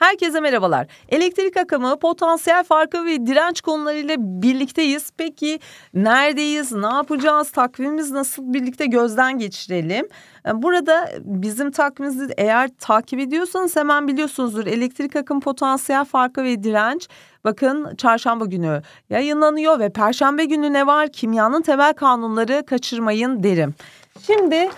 Herkese merhabalar. Elektrik akımı, potansiyel farkı ve direnç konularıyla birlikteyiz. Peki neredeyiz, ne yapacağız, takvimimiz nasıl birlikte gözden geçirelim. Ee, burada bizim takvimimizi eğer takip ediyorsanız hemen biliyorsunuzdur. Elektrik akım, potansiyel farkı ve direnç bakın çarşamba günü yayınlanıyor ve perşembe günü ne var? Kimyanın temel kanunları kaçırmayın derim. Şimdi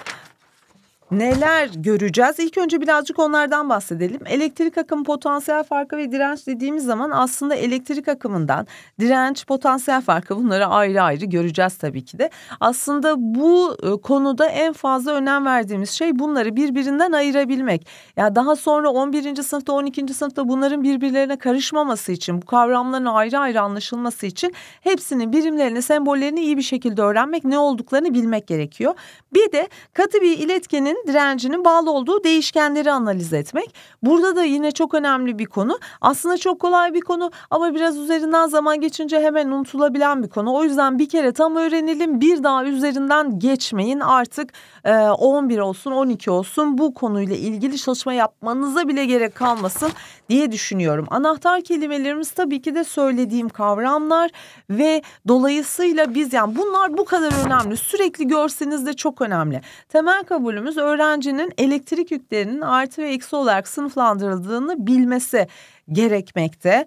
neler göreceğiz? İlk önce birazcık onlardan bahsedelim. Elektrik akım, potansiyel farkı ve direnç dediğimiz zaman aslında elektrik akımından direnç, potansiyel farkı bunları ayrı ayrı göreceğiz tabii ki de. Aslında bu e, konuda en fazla önem verdiğimiz şey bunları birbirinden ayırabilmek. Ya yani daha sonra 11. sınıfta, 12. sınıfta bunların birbirlerine karışmaması için, bu kavramların ayrı ayrı anlaşılması için hepsinin birimlerini, sembollerini iyi bir şekilde öğrenmek, ne olduklarını bilmek gerekiyor. Bir de katı bir iletkenin direncinin bağlı olduğu değişkenleri analiz etmek. Burada da yine çok önemli bir konu. Aslında çok kolay bir konu ama biraz üzerinden zaman geçince hemen unutulabilen bir konu. O yüzden bir kere tam öğrenelim bir daha üzerinden geçmeyin artık 11 olsun 12 olsun bu konuyla ilgili çalışma yapmanıza bile gerek kalmasın diye düşünüyorum. Anahtar kelimelerimiz tabii ki de söylediğim kavramlar ve dolayısıyla biz yani bunlar bu kadar önemli. Sürekli görseniz de çok önemli. Temel kabulümüz öğrencinin elektrik yüklerinin artı ve eksi olarak sınıflandırıldığını bilmesi gerekmekte.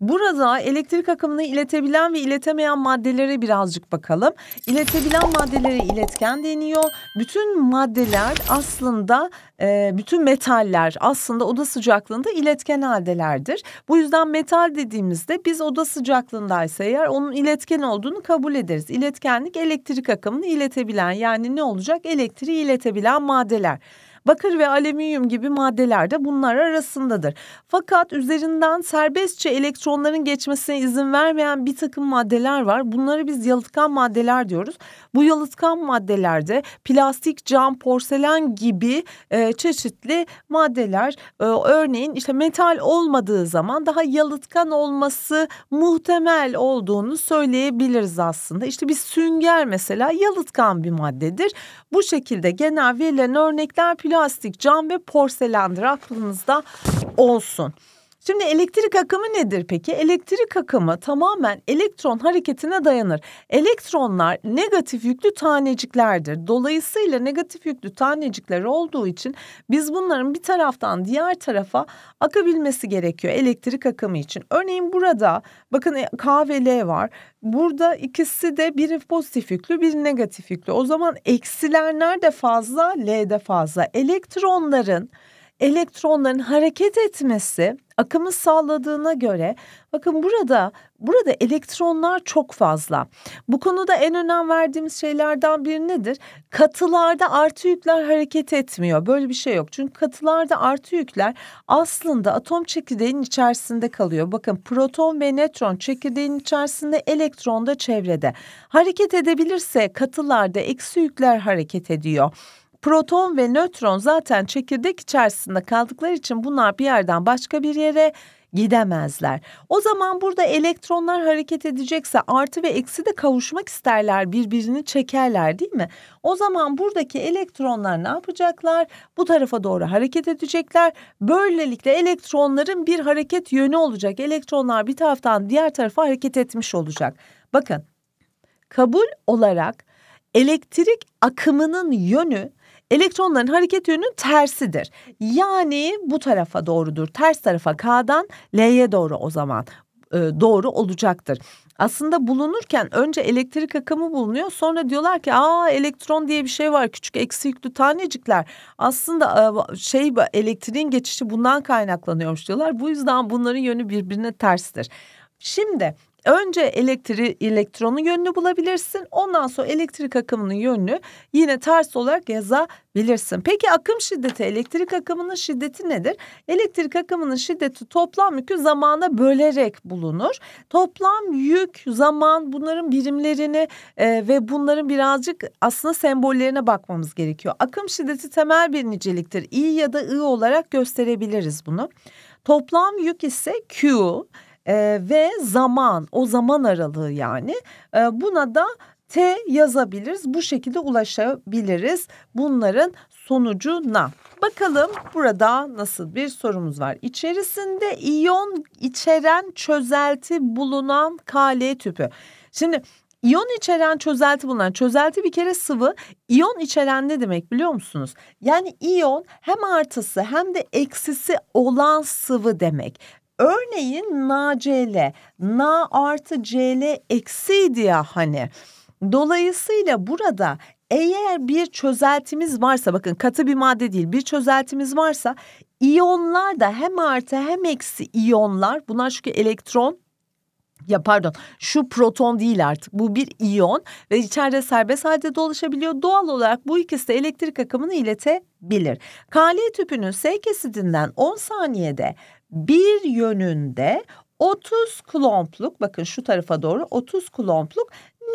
Burada elektrik akımını iletebilen ve iletemeyen maddelere birazcık bakalım. İletebilen maddelere iletken deniyor. Bütün maddeler aslında e, bütün metaller aslında oda sıcaklığında iletken haldelerdir. Bu yüzden metal dediğimizde biz oda sıcaklığındaysa eğer onun iletken olduğunu kabul ederiz. İletkenlik elektrik akımını iletebilen yani ne olacak? Elektriği iletebilen maddeler. Bakır ve alüminyum gibi maddeler de bunlar arasındadır. Fakat üzerinden serbestçe elektronların geçmesine izin vermeyen bir takım maddeler var. Bunları biz yalıtkan maddeler diyoruz. Bu yalıtkan maddelerde plastik, cam, porselen gibi e, çeşitli maddeler e, örneğin işte metal olmadığı zaman daha yalıtkan olması muhtemel olduğunu söyleyebiliriz aslında. İşte bir sünger mesela yalıtkan bir maddedir. Bu şekilde genel verilen örnekler plastik, cam ve porselendir aklınızda olsun. Şimdi elektrik akımı nedir peki? Elektrik akımı tamamen elektron hareketine dayanır. Elektronlar negatif yüklü taneciklerdir. Dolayısıyla negatif yüklü tanecikler olduğu için biz bunların bir taraftan diğer tarafa akabilmesi gerekiyor elektrik akımı için. Örneğin burada bakın e, K ve L var. Burada ikisi de biri pozitif yüklü, biri negatif yüklü. O zaman eksiler nerede fazla? L'de fazla. Elektronların elektronların hareket etmesi akımı sağladığına göre bakın burada burada elektronlar çok fazla. Bu konuda en önem verdiğimiz şeylerden biri nedir? Katılarda artı yükler hareket etmiyor. Böyle bir şey yok. Çünkü katılarda artı yükler aslında atom çekirdeğinin içerisinde kalıyor. Bakın proton ve nötron çekirdeğin içerisinde elektron da çevrede. Hareket edebilirse katılarda eksi yükler hareket ediyor. Proton ve nötron zaten çekirdek içerisinde kaldıkları için bunlar bir yerden başka bir yere gidemezler. O zaman burada elektronlar hareket edecekse artı ve eksi de kavuşmak isterler birbirini çekerler değil mi? O zaman buradaki elektronlar ne yapacaklar? Bu tarafa doğru hareket edecekler. Böylelikle elektronların bir hareket yönü olacak. Elektronlar bir taraftan diğer tarafa hareket etmiş olacak. Bakın kabul olarak elektrik akımının yönü elektronların hareket yönünün tersidir. Yani bu tarafa doğrudur. Ters tarafa K'dan L'ye doğru o zaman e, doğru olacaktır. Aslında bulunurken önce elektrik akımı bulunuyor. Sonra diyorlar ki aa elektron diye bir şey var küçük eksi yüklü tanecikler. Aslında e, şey elektriğin geçişi bundan kaynaklanıyormuş diyorlar. Bu yüzden bunların yönü birbirine terstir. Şimdi Önce elektriği elektronun yönünü bulabilirsin. Ondan sonra elektrik akımının yönünü yine ters olarak yazabilirsin. Peki akım şiddeti, elektrik akımının şiddeti nedir? Elektrik akımının şiddeti toplam yükü zamana bölerek bulunur. Toplam yük, zaman bunların birimlerini e, ve bunların birazcık aslında sembollerine bakmamız gerekiyor. Akım şiddeti temel bir niceliktir. I ya da I olarak gösterebiliriz bunu. Toplam yük ise Q e, ve zaman o zaman aralığı yani e, buna da T yazabiliriz. Bu şekilde ulaşabiliriz bunların sonucuna. Bakalım burada nasıl bir sorumuz var. İçerisinde iyon içeren çözelti bulunan Kl tüpü. Şimdi İyon içeren çözelti bulunan çözelti bir kere sıvı. İyon içeren ne demek biliyor musunuz? Yani iyon hem artısı hem de eksisi olan sıvı demek. Örneğin NaCl, Na artı Cl eksiydi ya hani. Dolayısıyla burada eğer bir çözeltimiz varsa bakın katı bir madde değil bir çözeltimiz varsa iyonlar da hem artı hem eksi iyonlar bunlar çünkü elektron ya pardon şu proton değil artık bu bir iyon ve içeride serbest halde dolaşabiliyor. Doğal olarak bu ikisi de elektrik akımını iletebilir. Kali tüpünün S kesidinden 10 saniyede bir yönünde 30 klompluk bakın şu tarafa doğru 30 klompluk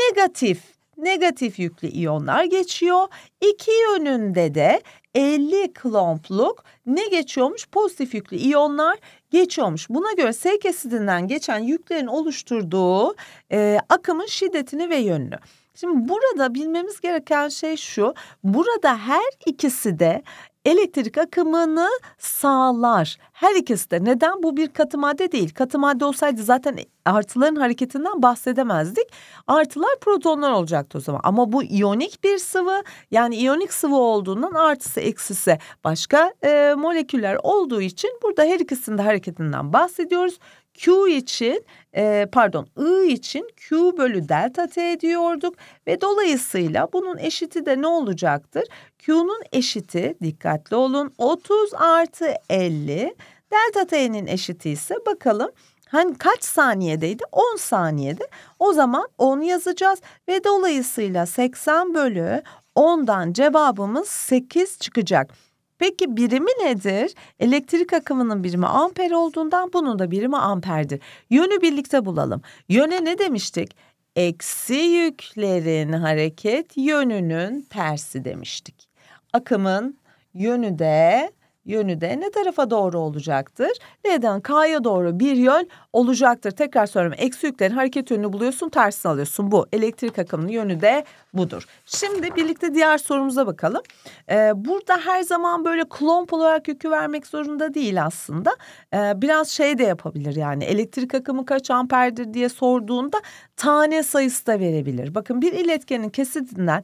negatif negatif yüklü iyonlar geçiyor. İki yönünde de 50 klompluk ne geçiyormuş? Pozitif yüklü iyonlar geçiyormuş. Buna göre S kesidinden geçen yüklerin oluşturduğu e, akımın şiddetini ve yönünü. Şimdi burada bilmemiz gereken şey şu. Burada her ikisi de elektrik akımını sağlar. Her ikisi de. Neden? Bu bir katı madde değil. Katı madde olsaydı zaten artıların hareketinden bahsedemezdik. Artılar protonlar olacaktı o zaman. Ama bu iyonik bir sıvı. Yani iyonik sıvı olduğundan artısı eksisi başka e, moleküller olduğu için burada her ikisinin de hareketinden bahsediyoruz. Q için e, pardon I için Q bölü delta T diyorduk ve dolayısıyla bunun eşiti de ne olacaktır? Q'nun eşiti dikkatli olun 30 artı 50 delta T'nin eşiti ise bakalım Hani kaç saniyedeydi? 10 saniyede. O zaman 10 yazacağız ve dolayısıyla 80 bölü 10'dan cevabımız 8 çıkacak. Peki birimi nedir? Elektrik akımının birimi amper olduğundan bunun da birimi amperdir. Yönü birlikte bulalım. Yöne ne demiştik? Eksi yüklerin hareket yönünün tersi demiştik. Akımın yönü de yönü de ne tarafa doğru olacaktır? L'den K'ya doğru bir yön olacaktır. Tekrar söylüyorum. Eksi yüklerin hareket yönünü buluyorsun, tersini alıyorsun. Bu elektrik akımının yönü de budur. Şimdi birlikte diğer sorumuza bakalım. Ee, burada her zaman böyle klomp olarak yükü vermek zorunda değil aslında. Ee, biraz şey de yapabilir yani elektrik akımı kaç amperdir diye sorduğunda tane sayısı da verebilir. Bakın bir iletkenin kesidinden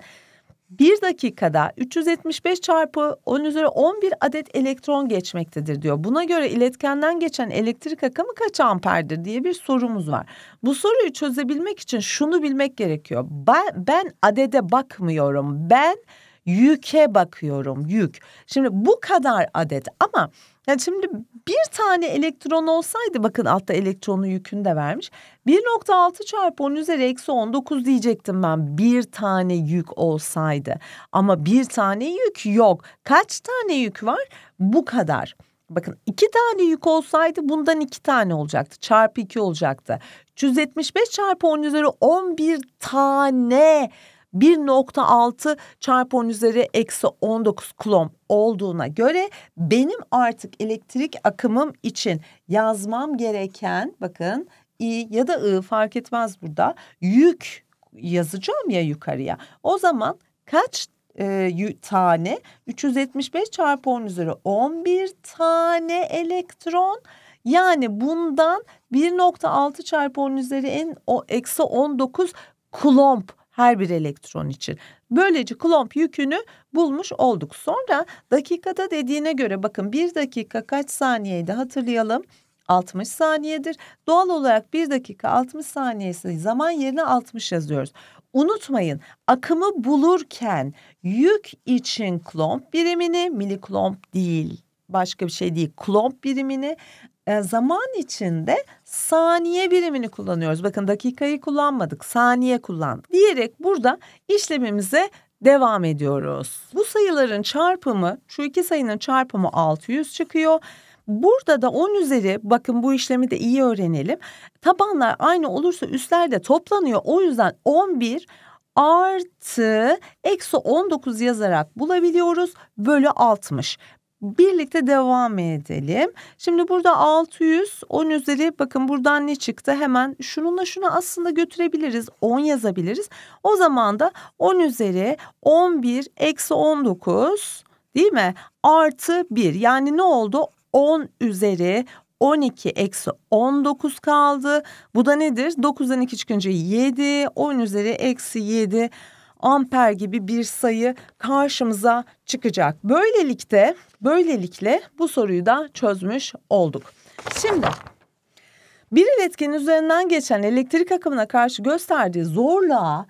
bir dakikada 375 çarpı 10 üzeri 11 adet elektron geçmektedir diyor. Buna göre iletkenden geçen elektrik akımı kaç amperdir diye bir sorumuz var. Bu soruyu çözebilmek için şunu bilmek gerekiyor. Ben, ben adede bakmıyorum. Ben yüke bakıyorum yük. Şimdi bu kadar adet ama yani şimdi bir tane elektron olsaydı bakın altta elektronu yükünü de vermiş. 1.6 çarpı 10 üzeri eksi 19 diyecektim ben bir tane yük olsaydı. Ama bir tane yük yok. Kaç tane yük var? Bu kadar. Bakın iki tane yük olsaydı bundan iki tane olacaktı. Çarpı iki olacaktı. 375 çarpı 10 üzeri 11 tane 1.6 çarpı 10 üzeri eksi 19 kulom olduğuna göre benim artık elektrik akımım için yazmam gereken bakın i ya da I fark etmez burada yük yazacağım ya yukarıya. O zaman kaç e, tane 375 çarpı 10 üzeri 11 tane elektron yani bundan 1.6 çarpı 10 üzeri en o eksi 19 kulomb her bir elektron için. Böylece klomp yükünü bulmuş olduk. Sonra dakikada dediğine göre bakın bir dakika kaç saniyeydi hatırlayalım. 60 saniyedir. Doğal olarak bir dakika 60 saniyesi zaman yerine 60 yazıyoruz. Unutmayın akımı bulurken yük için klomp birimini miliklomp değil başka bir şey değil klomp birimini e, zaman içinde saniye birimini kullanıyoruz. Bakın dakikayı kullanmadık, saniye kullandık. Diyerek burada işlemimize devam ediyoruz. Bu sayıların çarpımı, şu iki sayının çarpımı 600 çıkıyor. Burada da 10 üzeri bakın bu işlemi de iyi öğrenelim. Tabanlar aynı olursa üstler de toplanıyor. O yüzden 11 artı eksi 19 yazarak bulabiliyoruz. Bölü 60. birlikte devam edelim. Şimdi burada 600 10 üzeri bakın buradan ne çıktı hemen şununla şunu aslında götürebiliriz 10 yazabiliriz. O zaman da 10 üzeri 11 eksi 19 değil mi artı 1 yani ne oldu 10 üzeri 12 eksi 19 kaldı. Bu da nedir? 9'dan 2 çıkınca 7. 10 üzeri eksi 7 amper gibi bir sayı karşımıza çıkacak. Böylelikle, böylelikle bu soruyu da çözmüş olduk. Şimdi bir iletkenin üzerinden geçen elektrik akımına karşı gösterdiği zorluğa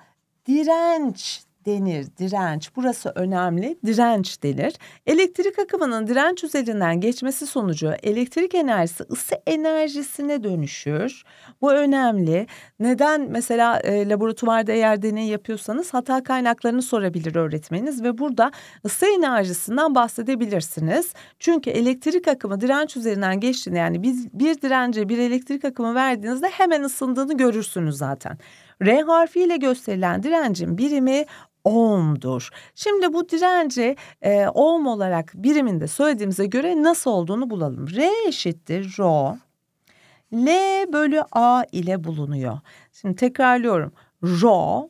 direnç denir direnç. Burası önemli. Direnç denir. Elektrik akımının direnç üzerinden geçmesi sonucu elektrik enerjisi ısı enerjisine dönüşür. Bu önemli. Neden mesela e, laboratuvarda eğer deney yapıyorsanız hata kaynaklarını sorabilir öğretmeniniz ve burada ısı enerjisinden bahsedebilirsiniz. Çünkü elektrik akımı direnç üzerinden geçtiğinde yani biz bir dirence bir elektrik akımı verdiğinizde hemen ısındığını görürsünüz zaten. R harfiyle gösterilen direncin birimi ohm'dur. Şimdi bu direnci e, ohm olarak biriminde söylediğimize göre nasıl olduğunu bulalım. R eşittir rho. L bölü A ile bulunuyor. Şimdi tekrarlıyorum. Rho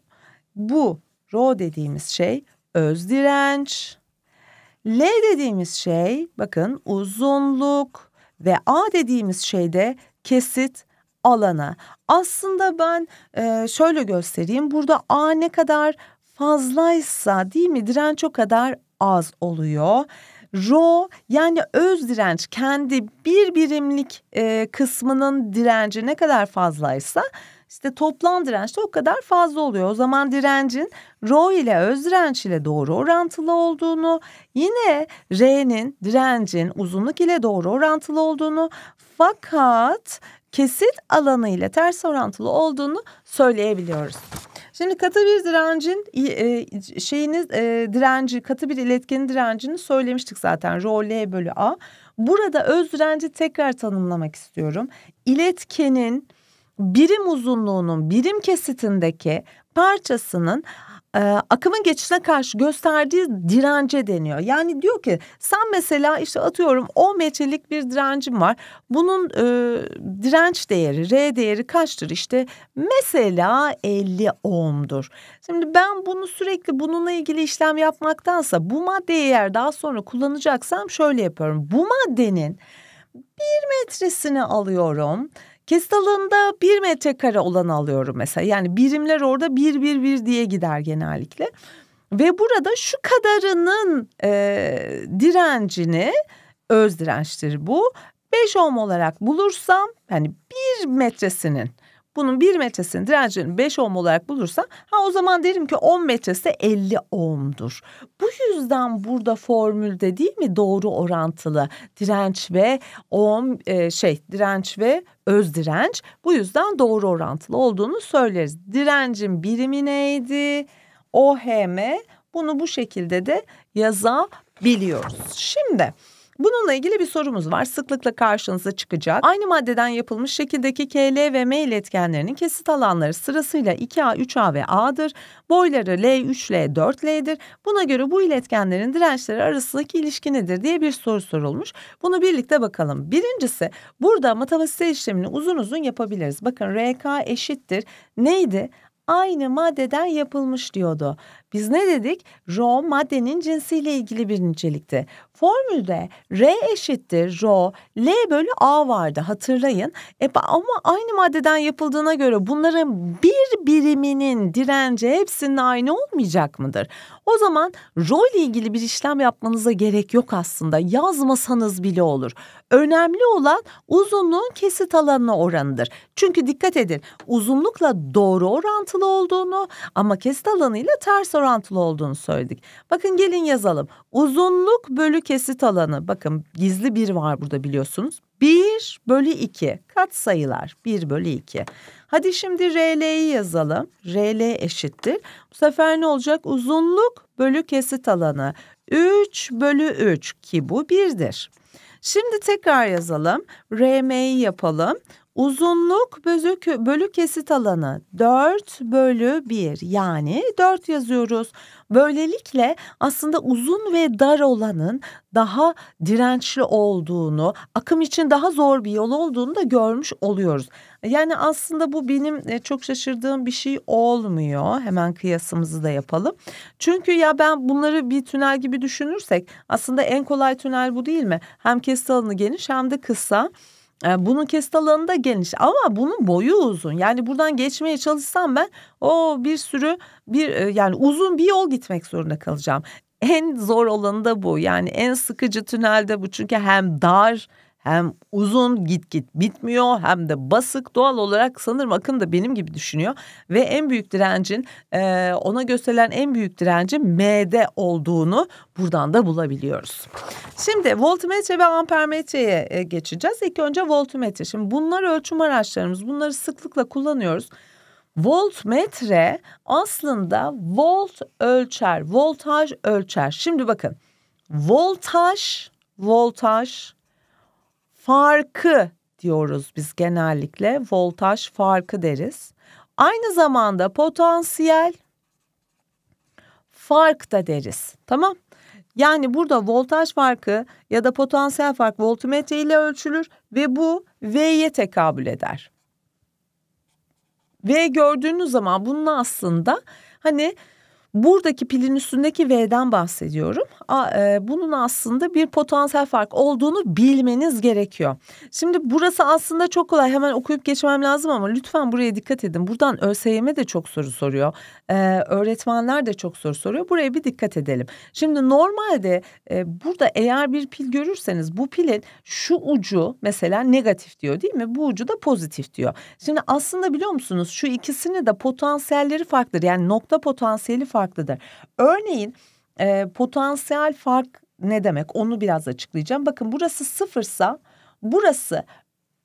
bu rho dediğimiz şey öz direnç. L dediğimiz şey bakın uzunluk ve A dediğimiz şey de kesit alanı. Aslında ben e, şöyle göstereyim. Burada A ne kadar fazlaysa değil mi direnç o kadar az oluyor. Rho yani öz direnç kendi bir birimlik e, kısmının direnci ne kadar fazlaysa işte toplam direnç de o kadar fazla oluyor. O zaman direncin rho ile öz direnç ile doğru orantılı olduğunu, yine R'nin direncin uzunluk ile doğru orantılı olduğunu fakat kesit alanı ile ters orantılı olduğunu söyleyebiliyoruz. Şimdi katı bir direncin e, şeyiniz e, direnci katı bir iletkenin direncini söylemiştik zaten rho L bölü A. Burada öz direnci tekrar tanımlamak istiyorum. İletkenin birim uzunluğunun birim kesitindeki parçasının e, akımın geçişine karşı gösterdiği dirence deniyor. Yani diyor ki sen mesela işte atıyorum 10 metrelik bir direncim var. Bunun e, direnç değeri R değeri kaçtır? İşte mesela 50 ohm'dur. Şimdi ben bunu sürekli bununla ilgili işlem yapmaktansa bu maddeyi eğer daha sonra kullanacaksam şöyle yapıyorum. Bu maddenin bir metresini alıyorum. Kesit alanında bir metrekare olanı alıyorum mesela. Yani birimler orada bir bir bir diye gider genellikle. Ve burada şu kadarının e, direncini öz dirençtir bu. 5 ohm olarak bulursam yani bir metresinin bunun bir metresinin direncini 5 ohm olarak bulursam ha o zaman derim ki 10 metresi 50 ohm'dur. Bu yüzden burada formülde değil mi doğru orantılı direnç ve ohm e, şey direnç ve öz direnç bu yüzden doğru orantılı olduğunu söyleriz. Direncin birimi neydi? OHM bunu bu şekilde de yazabiliyoruz. Şimdi Bununla ilgili bir sorumuz var. Sıklıkla karşınıza çıkacak. Aynı maddeden yapılmış şekildeki KL ve M iletkenlerinin kesit alanları sırasıyla 2A, 3A ve A'dır. Boyları L, 3L, 4L'dir. Buna göre bu iletkenlerin dirençleri arasındaki ilişki nedir diye bir soru sorulmuş. Bunu birlikte bakalım. Birincisi burada matematik işlemini uzun uzun yapabiliriz. Bakın RK eşittir. Neydi? aynı maddeden yapılmış diyordu. Biz ne dedik? Rho maddenin cinsiyle ilgili bir nicelikti. Formülde R eşittir Rho L bölü A vardı hatırlayın. E, ama aynı maddeden yapıldığına göre bunların bir biriminin direnci hepsinin aynı olmayacak mıdır? O zaman Rho ile ilgili bir işlem yapmanıza gerek yok aslında. Yazmasanız bile olur. Önemli olan uzunluğun kesit alanına oranıdır. Çünkü dikkat edin uzunlukla doğru orantılı olduğunu ama kesit alanıyla ters orantılı olduğunu söyledik. Bakın gelin yazalım. Uzunluk bölü kesit alanı. Bakın gizli bir var burada biliyorsunuz. 1 bölü 2 kat sayılar 1 bölü 2. Hadi şimdi RL'yi yazalım. RL eşittir. Bu sefer ne olacak? Uzunluk bölü kesit alanı 3 bölü 3 ki bu 1'dir. Şimdi tekrar yazalım. RM'yi yapalım. Uzunluk bölü, kesit alanı 4 bölü 1 yani 4 yazıyoruz. Böylelikle aslında uzun ve dar olanın daha dirençli olduğunu, akım için daha zor bir yol olduğunu da görmüş oluyoruz. Yani aslında bu benim e, çok şaşırdığım bir şey olmuyor. Hemen kıyasımızı da yapalım. Çünkü ya ben bunları bir tünel gibi düşünürsek aslında en kolay tünel bu değil mi? Hem kesit alanı geniş hem de kısa. E, bunun kesit alanı da geniş ama bunun boyu uzun. Yani buradan geçmeye çalışsam ben o bir sürü bir e, yani uzun bir yol gitmek zorunda kalacağım. En zor olanı da bu. Yani en sıkıcı tünelde bu çünkü hem dar hem uzun git git bitmiyor hem de basık doğal olarak sanırım akım da benim gibi düşünüyor ve en büyük direncin ona gösterilen en büyük direncin M'de olduğunu buradan da bulabiliyoruz. Şimdi voltmetre ve ampermetreye e, geçeceğiz. İlk önce voltmetre. Şimdi bunlar ölçüm araçlarımız. Bunları sıklıkla kullanıyoruz. Voltmetre aslında volt ölçer, voltaj ölçer. Şimdi bakın voltaj, voltaj farkı diyoruz biz genellikle voltaj farkı deriz. Aynı zamanda potansiyel fark da deriz. Tamam? Yani burada voltaj farkı ya da potansiyel fark voltmetre ile ölçülür ve bu V'ye tekabül eder. V gördüğünüz zaman bunun aslında hani Buradaki pilin üstündeki V'den bahsediyorum. E, bunun aslında bir potansiyel fark olduğunu bilmeniz gerekiyor. Şimdi burası aslında çok kolay. Hemen okuyup geçmem lazım ama lütfen buraya dikkat edin. Buradan ÖSYM de çok soru soruyor. Ee, öğretmenler de çok soru soruyor. Buraya bir dikkat edelim. Şimdi normalde e, burada eğer bir pil görürseniz bu pilin şu ucu mesela negatif diyor değil mi? Bu ucu da pozitif diyor. Şimdi aslında biliyor musunuz şu ikisini de potansiyelleri farklıdır. Yani nokta potansiyeli farklı farklıdır. Örneğin e, potansiyel fark ne demek onu biraz açıklayacağım. Bakın burası sıfırsa burası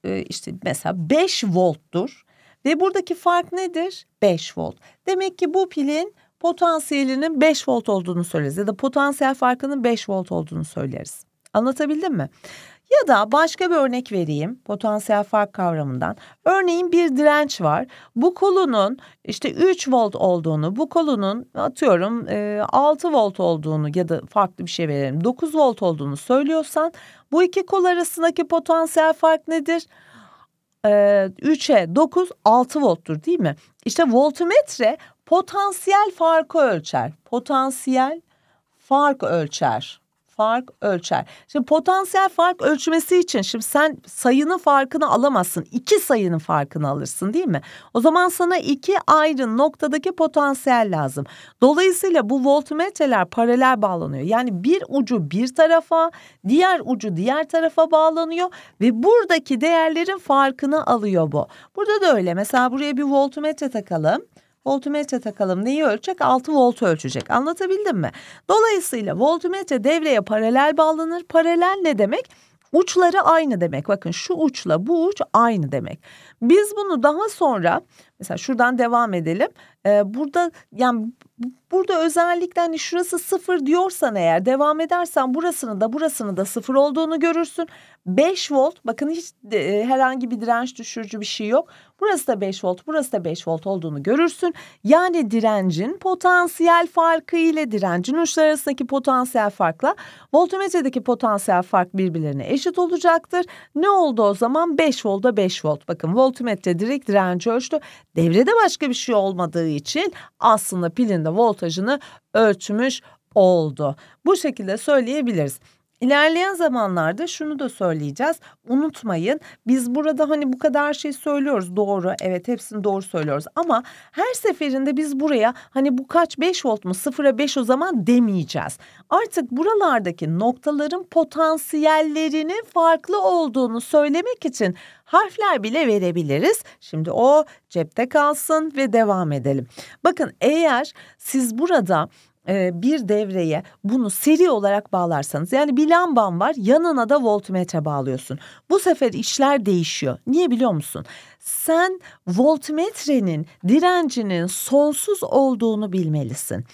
e, işte mesela 5 volttur ve buradaki fark nedir? 5 volt. Demek ki bu pilin potansiyelinin 5 volt olduğunu söyleriz ya da potansiyel farkının 5 volt olduğunu söyleriz. Anlatabildim mi? Ya da başka bir örnek vereyim potansiyel fark kavramından. Örneğin bir direnç var. Bu kolunun işte 3 volt olduğunu, bu kolunun atıyorum 6 volt olduğunu ya da farklı bir şey verelim 9 volt olduğunu söylüyorsan bu iki kol arasındaki potansiyel fark nedir? 3'e 9 6 volttur değil mi? İşte voltmetre potansiyel farkı ölçer. Potansiyel fark ölçer fark ölçer. Şimdi potansiyel fark ölçmesi için şimdi sen sayının farkını alamazsın. İki sayının farkını alırsın değil mi? O zaman sana iki ayrı noktadaki potansiyel lazım. Dolayısıyla bu voltmetreler paralel bağlanıyor. Yani bir ucu bir tarafa, diğer ucu diğer tarafa bağlanıyor ve buradaki değerlerin farkını alıyor bu. Burada da öyle. Mesela buraya bir voltmetre takalım voltmetre takalım. Neyi ölçecek? 6 volt ölçecek. Anlatabildim mi? Dolayısıyla voltmetre devreye paralel bağlanır. Paralel ne demek? Uçları aynı demek. Bakın şu uçla bu uç aynı demek. Biz bunu daha sonra mesela şuradan devam edelim. Ee, burada yani burada özellikle hani şurası sıfır diyorsan eğer devam edersen burasını da burasını da sıfır olduğunu görürsün. 5 volt bakın hiç e, herhangi bir direnç düşürücü bir şey yok. Burası da 5 volt burası da 5 volt olduğunu görürsün. Yani direncin potansiyel farkı ile direncin uçları arasındaki potansiyel farkla voltmetredeki potansiyel fark birbirlerine eşit olacaktır. Ne oldu o zaman 5 volta 5 volt bakın voltmetre direkt direnci ölçtü. Devrede başka bir şey olmadığı için aslında pilin de voltajını ölçmüş oldu. Bu şekilde söyleyebiliriz. İlerleyen zamanlarda şunu da söyleyeceğiz. Unutmayın biz burada hani bu kadar şey söylüyoruz doğru evet hepsini doğru söylüyoruz ama her seferinde biz buraya hani bu kaç 5 volt mu sıfıra 5 o zaman demeyeceğiz. Artık buralardaki noktaların potansiyellerinin farklı olduğunu söylemek için harfler bile verebiliriz. Şimdi o cepte kalsın ve devam edelim. Bakın eğer siz burada bir devreye bunu seri olarak bağlarsanız yani bir lamban var yanına da voltmetre bağlıyorsun. Bu sefer işler değişiyor. Niye biliyor musun? Sen voltmetrenin direncinin sonsuz olduğunu bilmelisin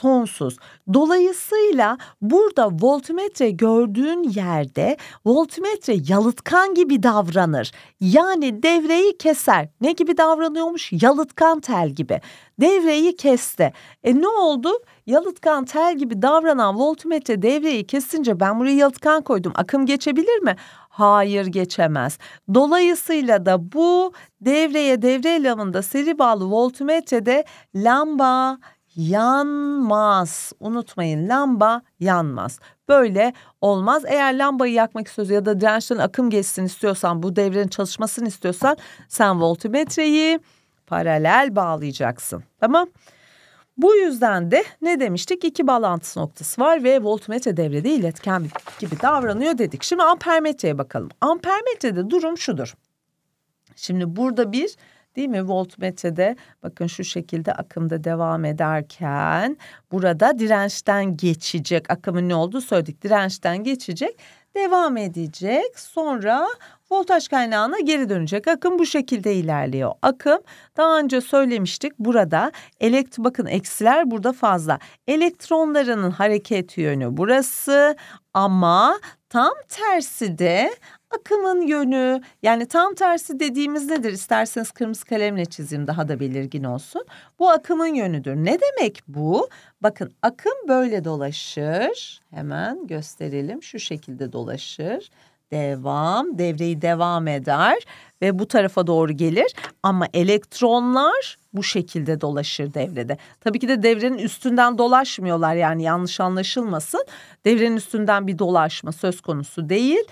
sonsuz. Dolayısıyla burada voltmetre gördüğün yerde voltmetre yalıtkan gibi davranır. Yani devreyi keser. Ne gibi davranıyormuş? Yalıtkan tel gibi. Devreyi kesti. E ne oldu? Yalıtkan tel gibi davranan voltmetre devreyi kesince ben buraya yalıtkan koydum. Akım geçebilir mi? Hayır geçemez. Dolayısıyla da bu devreye devre elemanında seri bağlı voltmetrede lamba yanmaz. Unutmayın lamba yanmaz. Böyle olmaz. Eğer lambayı yakmak istiyorsan ya da dirençten akım geçsin istiyorsan bu devrenin çalışmasını istiyorsan sen voltmetreyi paralel bağlayacaksın. Tamam? Bu yüzden de ne demiştik? İki bağlantısı noktası var ve voltmetre devrede iletken gibi davranıyor dedik. Şimdi ampermetreye bakalım. Ampermetrede durum şudur. Şimdi burada bir değil mi voltmetrede bakın şu şekilde akımda devam ederken burada dirençten geçecek akımın ne olduğu söyledik dirençten geçecek devam edecek sonra voltaj kaynağına geri dönecek. Akım bu şekilde ilerliyor. Akım daha önce söylemiştik burada elekt bakın eksiler burada fazla. Elektronlarının hareket yönü burası ama tam tersi de akımın yönü yani tam tersi dediğimiz nedir? İsterseniz kırmızı kalemle çizeyim daha da belirgin olsun. Bu akımın yönüdür. Ne demek bu? Bakın akım böyle dolaşır. Hemen gösterelim. Şu şekilde dolaşır devam, devreyi devam eder ve bu tarafa doğru gelir. Ama elektronlar bu şekilde dolaşır devrede. Tabii ki de devrenin üstünden dolaşmıyorlar yani yanlış anlaşılmasın. Devrenin üstünden bir dolaşma söz konusu değil.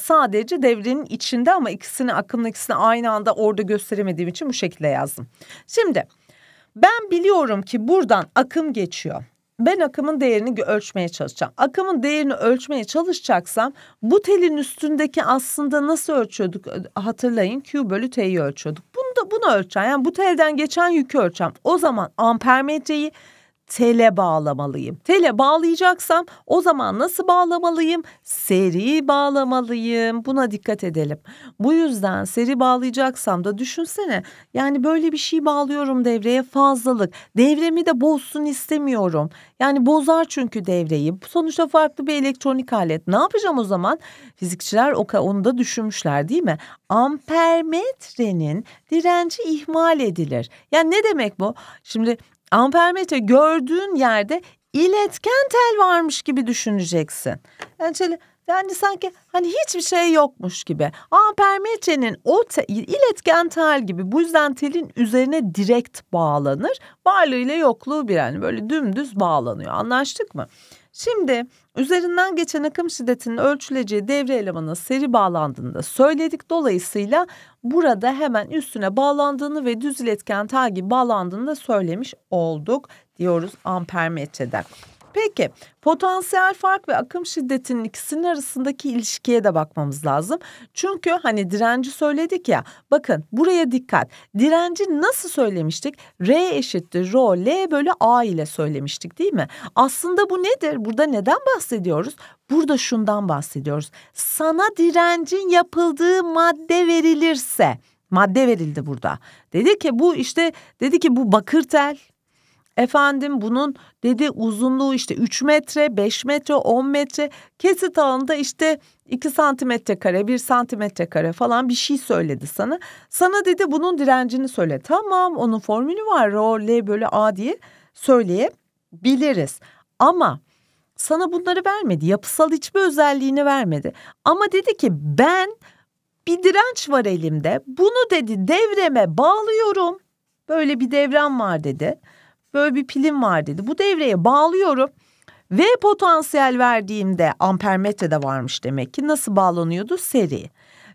Sadece devrenin içinde ama ikisini akımla ikisini aynı anda orada gösteremediğim için bu şekilde yazdım. Şimdi ben biliyorum ki buradan akım geçiyor ben akımın değerini ölçmeye çalışacağım. Akımın değerini ölçmeye çalışacaksam bu telin üstündeki aslında nasıl ölçüyorduk hatırlayın Q bölü T'yi ölçüyorduk. Bunu da bunu ölçeceğim. Yani bu telden geçen yükü ölçeceğim. O zaman ampermetreyi tele bağlamalıyım. Tele bağlayacaksam o zaman nasıl bağlamalıyım? Seri bağlamalıyım. Buna dikkat edelim. Bu yüzden seri bağlayacaksam da düşünsene. Yani böyle bir şey bağlıyorum devreye fazlalık. Devremi de bozsun istemiyorum. Yani bozar çünkü devreyi. Sonuçta farklı bir elektronik alet. Ne yapacağım o zaman? Fizikçiler onu da düşünmüşler değil mi? Ampermetrenin direnci ihmal edilir. Yani ne demek bu? Şimdi ampermetre gördüğün yerde iletken tel varmış gibi düşüneceksin. Yani şöyle yani sanki hani hiçbir şey yokmuş gibi. Ampermetrenin o te, iletken tel gibi bu yüzden telin üzerine direkt bağlanır. Varlığıyla yokluğu bir yani böyle dümdüz bağlanıyor. Anlaştık mı? Şimdi üzerinden geçen akım şiddetinin ölçüleceği devre elemanı seri bağlandığında söyledik. Dolayısıyla burada hemen üstüne bağlandığını ve düz iletken gibi bağlandığını da söylemiş olduk diyoruz ampermetreden. Peki potansiyel fark ve akım şiddetinin ikisinin arasındaki ilişkiye de bakmamız lazım. Çünkü hani direnci söyledik ya bakın buraya dikkat. Direnci nasıl söylemiştik? R eşittir rho L bölü A ile söylemiştik değil mi? Aslında bu nedir? Burada neden bahsediyoruz? Burada şundan bahsediyoruz. Sana direncin yapıldığı madde verilirse madde verildi burada. Dedi ki bu işte dedi ki bu bakır tel Efendim bunun dedi uzunluğu işte 3 metre, 5 metre, 10 metre. Kesit alanında işte 2 santimetre kare, 1 santimetre kare falan bir şey söyledi sana. Sana dedi bunun direncini söyle. Tamam onun formülü var. Rho L bölü A diye söyleyebiliriz. Ama sana bunları vermedi. Yapısal hiçbir özelliğini vermedi. Ama dedi ki ben bir direnç var elimde. Bunu dedi devreme bağlıyorum. Böyle bir devrem var dedi böyle bir pilim var dedi. Bu devreye bağlıyorum. V potansiyel verdiğimde ampermetre de varmış demek ki. Nasıl bağlanıyordu? Seri.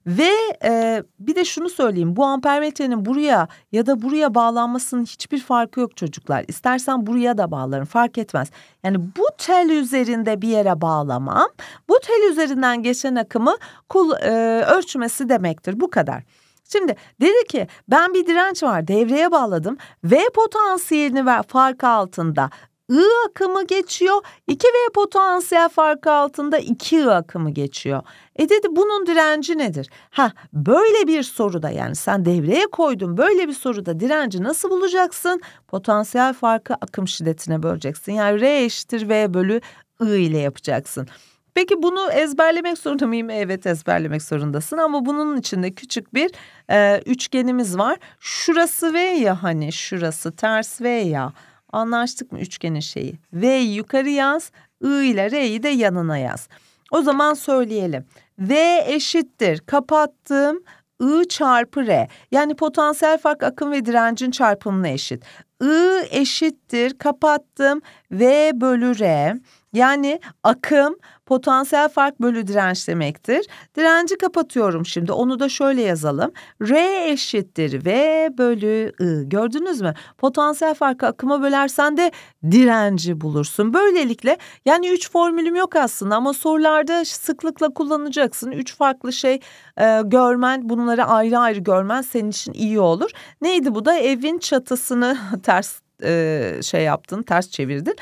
Ve e, bir de şunu söyleyeyim bu ampermetrenin buraya ya da buraya bağlanmasının hiçbir farkı yok çocuklar. İstersen buraya da bağlarım fark etmez. Yani bu tel üzerinde bir yere bağlamam bu tel üzerinden geçen akımı kul, e, ölçmesi demektir bu kadar. Şimdi dedi ki ben bir direnç var devreye bağladım. V potansiyelini ver fark altında I akımı geçiyor. 2V potansiyel farkı altında 2 I akımı geçiyor. E dedi bunun direnci nedir? Ha böyle bir soruda yani sen devreye koydun böyle bir soruda direnci nasıl bulacaksın? Potansiyel farkı akım şiddetine böleceksin. Yani R eşittir V bölü I ile yapacaksın. Peki bunu ezberlemek zorunda mıyım? Evet ezberlemek zorundasın ama bunun içinde küçük bir e, üçgenimiz var. Şurası V ya hani şurası ters V ya. Anlaştık mı üçgenin şeyi? V'yi yukarı yaz, I ile R'yi de yanına yaz. O zaman söyleyelim. V eşittir. Kapattım. I çarpı R. Yani potansiyel fark akım ve direncin çarpımına eşit. I eşittir. Kapattım. V bölü R. Yani akım potansiyel fark bölü direnç demektir. Direnci kapatıyorum şimdi. Onu da şöyle yazalım. R eşittir V bölü I. Gördünüz mü? Potansiyel farkı akıma bölersen de direnci bulursun. Böylelikle yani üç formülüm yok aslında ama sorularda sıklıkla kullanacaksın. Üç farklı şey e, görmen, bunları ayrı ayrı görmen senin için iyi olur. Neydi bu da? Evin çatısını ters e, şey yaptın, ters çevirdin.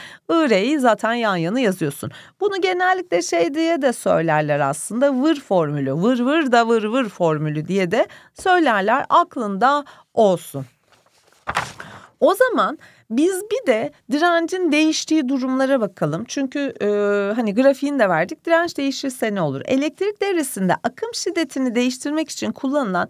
I, zaten yan yana yazıyorsun. Bunu genellikle şey diye de söylerler aslında. Vır formülü, vır vır da vır vır formülü diye de söylerler. Aklında olsun. O zaman biz bir de direncin değiştiği durumlara bakalım. Çünkü e, hani grafiğini de verdik. Direnç değişirse ne olur? Elektrik devresinde akım şiddetini değiştirmek için kullanılan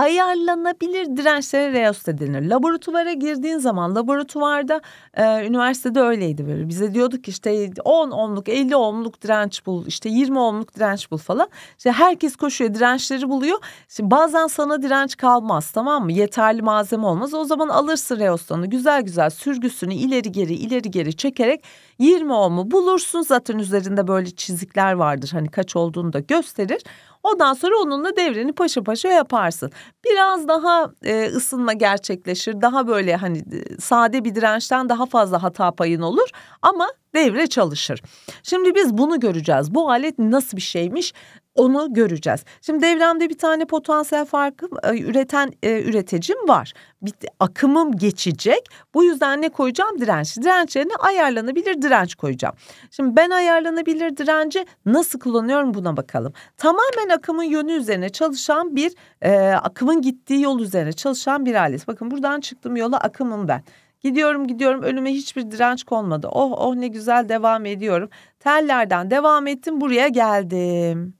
ayarlanabilir dirençlere reosta denir. Laboratuvara girdiğin zaman laboratuvarda e, üniversitede öyleydi böyle. Bize diyorduk işte 10 ohmluk 50 ohmluk direnç bul işte 20 ohmluk direnç bul falan. İşte herkes koşuyor dirençleri buluyor. Şimdi bazen sana direnç kalmaz tamam mı? Yeterli malzeme olmaz. O zaman alırsın reostanı güzel güzel sürgüsünü ileri geri ileri geri çekerek 20 ohmu bulursun. Zaten üzerinde böyle çizikler vardır. Hani kaç olduğunu da gösterir. Ondan sonra onunla devreni paşa paşa yaparsın. Biraz daha e, ısınma gerçekleşir. Daha böyle hani sade bir dirençten daha fazla hata payın olur ama devre çalışır. Şimdi biz bunu göreceğiz. Bu alet nasıl bir şeymiş? Onu göreceğiz. Şimdi devremde bir tane potansiyel farkı e, üreten e, üreticim var. Bir akımım geçecek. Bu yüzden ne koyacağım? Direnç. Direnç yerine ayarlanabilir direnç koyacağım. Şimdi ben ayarlanabilir direnci nasıl kullanıyorum buna bakalım. Tamamen akımın yönü üzerine çalışan bir e, akımın gittiği yol üzerine çalışan bir alet. Bakın buradan çıktım yola akımım ben. Gidiyorum gidiyorum önüme hiçbir direnç konmadı. Oh oh ne güzel devam ediyorum. Tellerden devam ettim buraya geldim.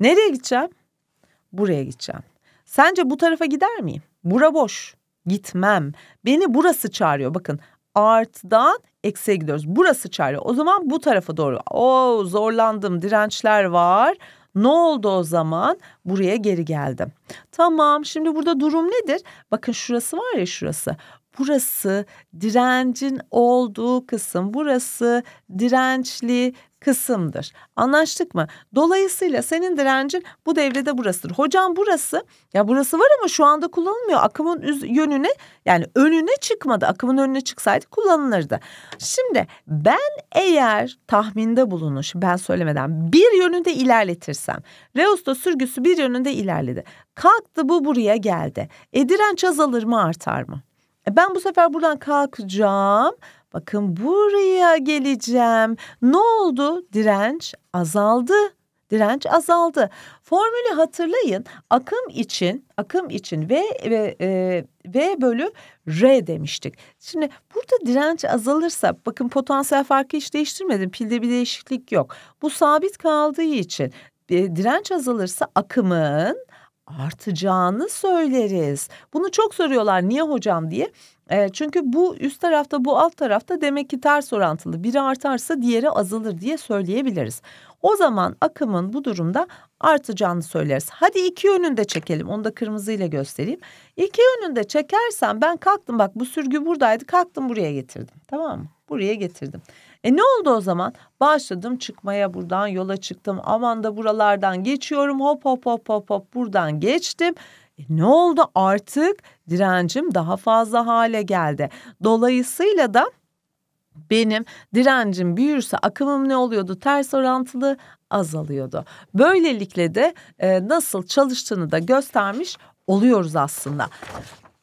Nereye gideceğim? Buraya gideceğim. Sence bu tarafa gider miyim? Bura boş. Gitmem. Beni burası çağırıyor. Bakın arttan eksiye gidiyoruz. Burası çağırıyor. O zaman bu tarafa doğru. Oo zorlandım. Dirençler var. Ne oldu o zaman? Buraya geri geldim. Tamam şimdi burada durum nedir? Bakın şurası var ya şurası. Burası direncin olduğu kısım. Burası dirençli kısımdır. Anlaştık mı? Dolayısıyla senin direncin bu devrede burasıdır. Hocam burası ya burası var ama şu anda kullanılmıyor. Akımın yönüne yani önüne çıkmadı. Akımın önüne çıksaydı kullanılırdı. Şimdi ben eğer tahminde bulunur, ben söylemeden bir yönünde ilerletirsem. Reosta sürgüsü bir yönünde ilerledi. Kalktı bu buraya geldi. E direnç azalır mı artar mı? E ben bu sefer buradan kalkacağım. Bakın buraya geleceğim. Ne oldu? Direnç azaldı. Direnç azaldı. Formülü hatırlayın. Akım için, akım için V ve e, V bölü R demiştik. Şimdi burada direnç azalırsa bakın potansiyel farkı hiç değiştirmedim. Pilde bir değişiklik yok. Bu sabit kaldığı için e, direnç azalırsa akımın artacağını söyleriz. Bunu çok soruyorlar niye hocam diye. E, çünkü bu üst tarafta bu alt tarafta demek ki ters orantılı. Biri artarsa diğeri azalır diye söyleyebiliriz. O zaman akımın bu durumda artacağını söyleriz. Hadi iki yönünde çekelim. Onu da kırmızıyla göstereyim. İki yönünde çekersen ben kalktım bak bu sürgü buradaydı kalktım buraya getirdim. Tamam mı? Buraya getirdim. E ne oldu o zaman? Başladım çıkmaya buradan yola çıktım. Aman da buralardan geçiyorum. Hop hop hop hop hop buradan geçtim. E ne oldu artık direncim daha fazla hale geldi. Dolayısıyla da benim direncim büyürse akımım ne oluyordu? Ters orantılı azalıyordu. Böylelikle de e, nasıl çalıştığını da göstermiş oluyoruz aslında.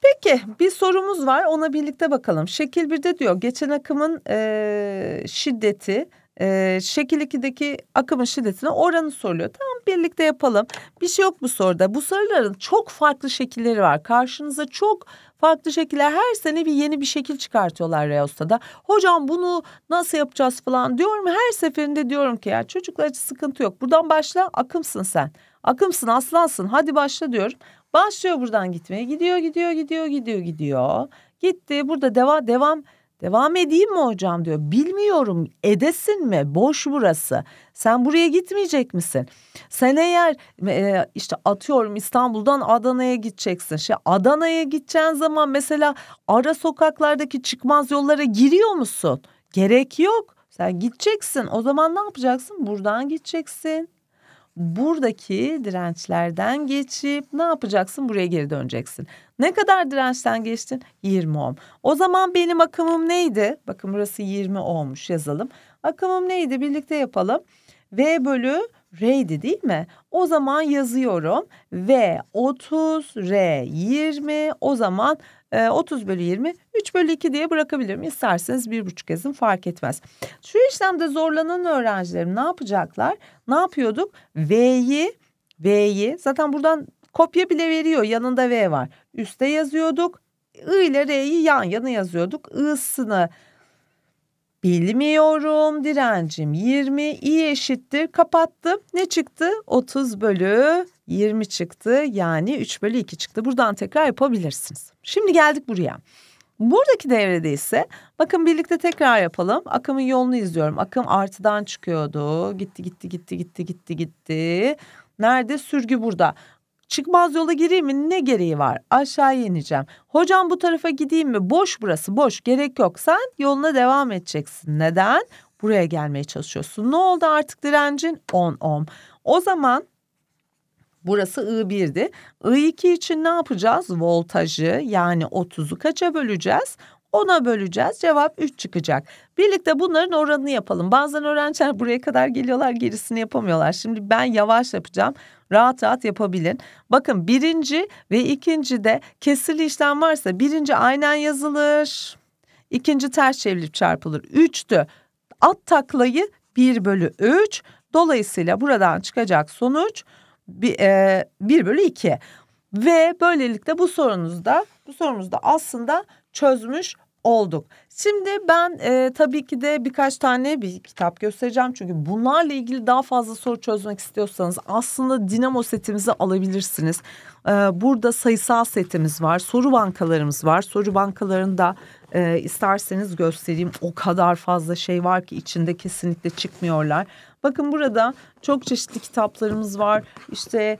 Peki bir sorumuz var ona birlikte bakalım. Şekil 1'de diyor geçen akımın e, şiddeti e, şekil 2'deki akımın şiddetine oranı soruluyor. Tamam birlikte yapalım. Bir şey yok bu soruda. Bu soruların çok farklı şekilleri var. Karşınıza çok farklı şekiller her sene bir yeni bir şekil çıkartıyorlar Reosta'da. Hocam bunu nasıl yapacağız falan diyorum. Her seferinde diyorum ki ya çocuklar için sıkıntı yok. Buradan başla akımsın sen. Akımsın aslansın hadi başla diyorum. Başlıyor buradan gitmeye gidiyor gidiyor gidiyor gidiyor gidiyor. Gitti burada devam devam Devam edeyim mi hocam diyor. Bilmiyorum edesin mi? Boş burası. Sen buraya gitmeyecek misin? Sen eğer e, işte atıyorum İstanbul'dan Adana'ya gideceksin. Şey Adana'ya gideceğin zaman mesela ara sokaklardaki çıkmaz yollara giriyor musun? Gerek yok. Sen gideceksin. O zaman ne yapacaksın? Buradan gideceksin buradaki dirençlerden geçip ne yapacaksın? Buraya geri döneceksin. Ne kadar dirençten geçtin? 20 ohm. O zaman benim akımım neydi? Bakın burası 20 ohmmuş yazalım. Akımım neydi? Birlikte yapalım. V bölü R'ydi değil mi? O zaman yazıyorum. V 30, R 20. O zaman 30 ee, bölü 20 3 bölü 2 diye bırakabilirim. İsterseniz bir buçuk yazın fark etmez. Şu işlemde zorlanan öğrencilerim ne yapacaklar? Ne yapıyorduk? V'yi V'yi zaten buradan kopya bile veriyor. Yanında V var. Üste yazıyorduk. I ile R'yi yan yana yazıyorduk. I'sını bilmiyorum. Direncim 20. I eşittir. Kapattım. Ne çıktı? 30 bölü 20 çıktı. Yani 3 bölü 2 çıktı. Buradan tekrar yapabilirsiniz. Şimdi geldik buraya. Buradaki devrede ise bakın birlikte tekrar yapalım. Akımın yolunu izliyorum. Akım artıdan çıkıyordu. Gitti gitti gitti gitti gitti gitti. Nerede? Sürgü burada. Çıkmaz yola gireyim mi? Ne gereği var? Aşağı ineceğim. Hocam bu tarafa gideyim mi? Boş burası boş. Gerek yok. Sen yoluna devam edeceksin. Neden? Buraya gelmeye çalışıyorsun. Ne oldu artık direncin? 10 ohm. O zaman Burası I1'di. I2 için ne yapacağız? Voltajı yani 30'u kaça böleceğiz? 10'a böleceğiz. Cevap 3 çıkacak. Birlikte bunların oranını yapalım. Bazen öğrenciler buraya kadar geliyorlar gerisini yapamıyorlar. Şimdi ben yavaş yapacağım. Rahat rahat yapabilin. Bakın birinci ve ikinci de kesirli işlem varsa birinci aynen yazılır. İkinci ters çevirip çarpılır. Üçtü. At taklayı 1 bölü 3. Dolayısıyla buradan çıkacak sonuç bir, e, 1 bölü 2. Ve böylelikle bu sorunuzda bu sorumuzda aslında çözmüş olduk. Şimdi ben e, tabii ki de birkaç tane bir kitap göstereceğim. Çünkü bunlarla ilgili daha fazla soru çözmek istiyorsanız aslında dinamo setimizi alabilirsiniz. E, burada sayısal setimiz var. Soru bankalarımız var. Soru bankalarında e, isterseniz göstereyim. O kadar fazla şey var ki içinde kesinlikle çıkmıyorlar. Bakın burada çok çeşitli kitaplarımız var. İşte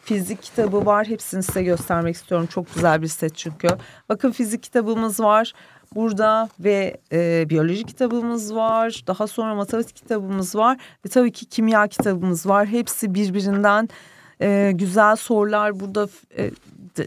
fizik kitabı var. Hepsini size göstermek istiyorum. Çok güzel bir set çünkü. Bakın fizik kitabımız var burada ve e, biyoloji kitabımız var. Daha sonra matematik kitabımız var ve tabii ki kimya kitabımız var. Hepsi birbirinden e, güzel sorular burada e,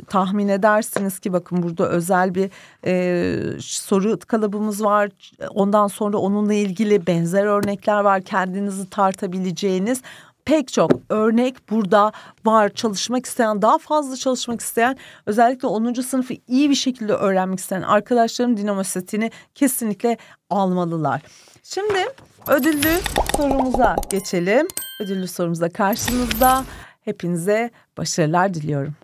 tahmin edersiniz ki bakın burada özel bir e, soru kalıbımız var. Ondan sonra onunla ilgili benzer örnekler var. Kendinizi tartabileceğiniz pek çok örnek burada var. Çalışmak isteyen, daha fazla çalışmak isteyen, özellikle 10. sınıfı iyi bir şekilde öğrenmek isteyen arkadaşlarım dinamo setini kesinlikle almalılar. Şimdi ödüllü sorumuza geçelim. Ödüllü sorumuza karşınızda. Hepinize başarılar diliyorum.